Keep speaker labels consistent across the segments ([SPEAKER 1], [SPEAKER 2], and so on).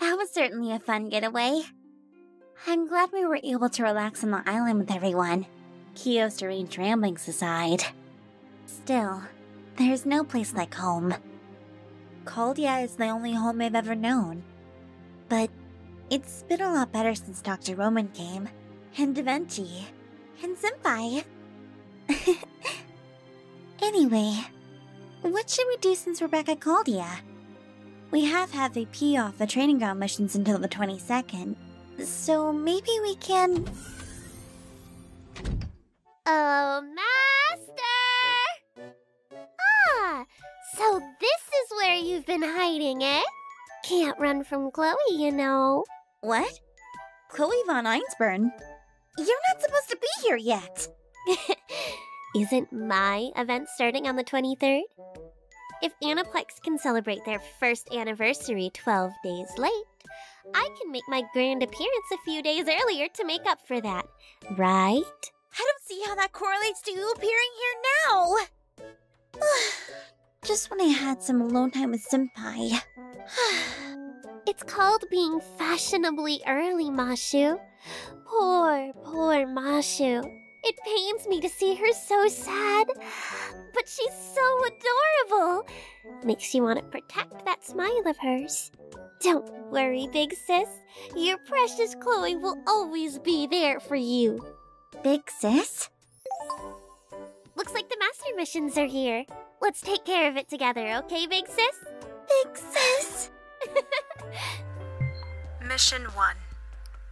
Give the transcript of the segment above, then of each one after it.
[SPEAKER 1] That was certainly a fun getaway. I'm glad we were able to relax on the island with everyone, Kyo's deranged ramblings aside. Still, there's no place like home. Chaldea is the only home I've ever known. But it's been a lot better since Dr. Roman came, and Da Vinci, and Senpai. anyway, what should we do since we're back at Chaldea? We have had VP off the training ground missions until the 22nd, so maybe we can.
[SPEAKER 2] Oh, Master! Ah, so this is where you've been hiding, eh? Can't run from Chloe, you know.
[SPEAKER 1] What? Chloe von Einzbern? You're not supposed to be here yet!
[SPEAKER 2] Isn't my event starting on the 23rd? If Aniplex can celebrate their first anniversary 12 days late, I can make my grand appearance a few days earlier to make up for that, right?
[SPEAKER 1] I don't see how that correlates to you appearing here now! Just when I had some alone time with Senpai.
[SPEAKER 2] it's called being fashionably early, Mashu. Poor, poor Mashu. It pains me to see her so sad. But she's so adorable. Makes you want to protect that smile of hers. Don't worry, big sis. Your precious Chloe will always be there for you.
[SPEAKER 1] Big sis?
[SPEAKER 2] Looks like the master missions are here. Let's take care of it together, okay, big sis?
[SPEAKER 1] Big sis!
[SPEAKER 3] Mission 1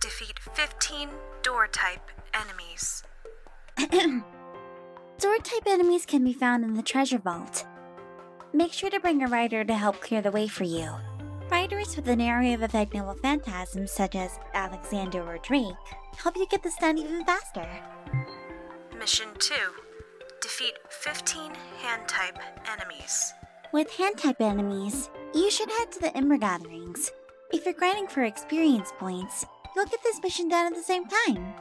[SPEAKER 3] Defeat 15 door type enemies.
[SPEAKER 1] Door type enemies can be found in the treasure vault. Make sure to bring a rider to help clear the way for you. Riders with an area of effect noble phantasms such as Alexander or Drake help you get this done even faster.
[SPEAKER 3] Mission 2 Defeat 15 hand type enemies.
[SPEAKER 1] With hand type enemies, you should head to the Ember Gatherings. If you're grinding for experience points, you'll get this mission done at the same time.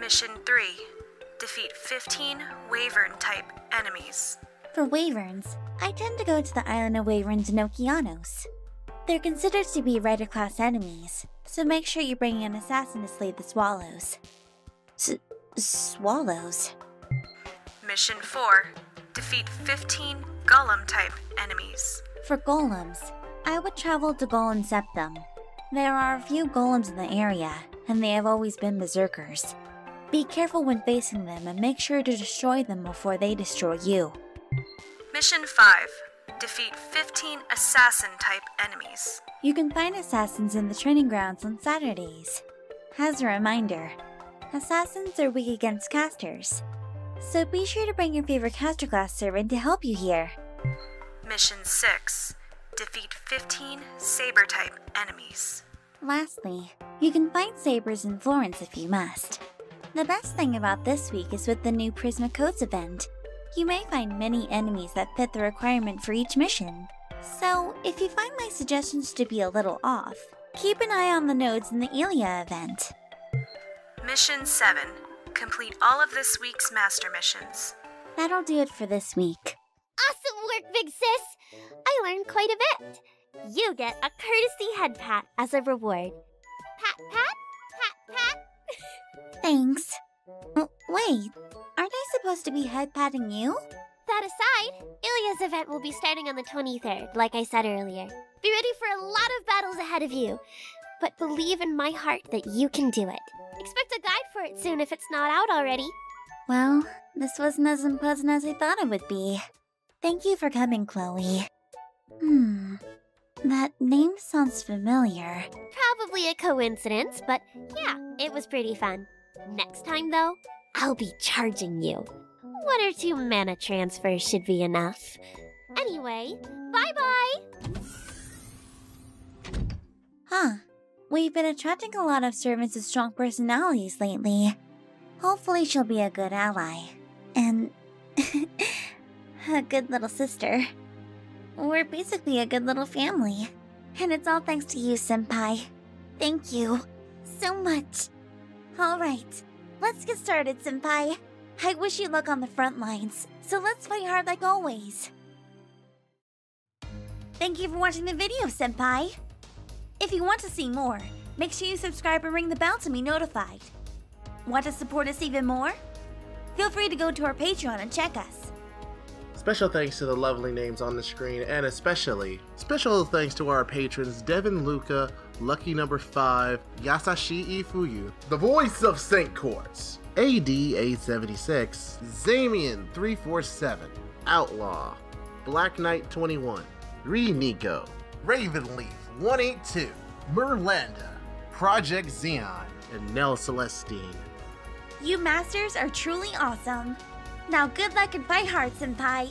[SPEAKER 3] Mission 3 Defeat 15 Wyvern type enemies.
[SPEAKER 1] For Wyverns, I tend to go to the island of Wyverns in Okeanos. They're considered to be Rider class enemies, so make sure you bring an assassin to slay the Swallows. S swallows?
[SPEAKER 3] Mission 4 Defeat 15 Golem type enemies.
[SPEAKER 1] For golems, I would travel to Golem Septem. There are a few golems in the area, and they have always been berserkers. Be careful when facing them and make sure to destroy them before they destroy you.
[SPEAKER 3] Mission 5 Defeat 15 assassin type enemies.
[SPEAKER 1] You can find assassins in the training grounds on Saturdays. As a reminder, assassins are weak against casters, so be sure to bring your favorite caster class servant to help you here.
[SPEAKER 3] Mission 6 Defeat 15 saber type enemies.
[SPEAKER 1] Lastly, you can find sabers in Florence if you must. The best thing about this week is with the new Prisma Codes event. You may find many enemies that fit the requirement for each mission. So, if you find my suggestions to be a little off, keep an eye on the nodes in the Illya event.
[SPEAKER 3] Mission 7 Complete all of this week's master missions.
[SPEAKER 1] That'll do it for this week.
[SPEAKER 2] Awesome work, big sis! I learned quite a bit. You get a courtesy head pat as a reward. Pat, pat, pat, pat.
[SPEAKER 1] Thanks. Wait, aren't I supposed to be head patting you?
[SPEAKER 2] That aside, Illya's event will be starting on the 23rd, like I said earlier. Be ready for a lot of battles ahead of you. But believe in my heart that you can do it. Expect a guide for it soon if it's not out already.
[SPEAKER 1] Well, this wasn't as unpleasant as I thought it would be. Thank you for coming, Chloe. Hmm. That name sounds familiar.
[SPEAKER 2] Probably a coincidence, but yeah, it was pretty fun. Next time, though, I'll be charging you. One or two mana transfers should be enough. Anyway, bye bye!
[SPEAKER 1] Huh. We've been attracting a lot of servants with strong personalities lately. Hopefully, she'll be a good ally. And. a good little sister. We're basically a good little family. And it's all thanks to you, Senpai. Thank you. So much. Alright, let's get started, Senpai. I wish you luck on the front lines, so let's fight hard like always. Thank you for watching the video, Senpai. If you want to see more, make sure you subscribe and ring the bell to be notified. Want to support us even more? Feel free to go to our Patreon and check us.
[SPEAKER 4] Special thanks to the lovely names on the screen, and especially special thanks to our patrons Deven Luca, Lucky Number 5, Yasashii Fuyu, the voice of St. Quartz, AD876, Zamian347, Outlaw, Black Knight 21, Reeniko, Ravenleaf 182, Merlanda, Project Xion, and Nel Celestine.
[SPEAKER 1] You masters are truly awesome. Now good luck and fight and Senpai.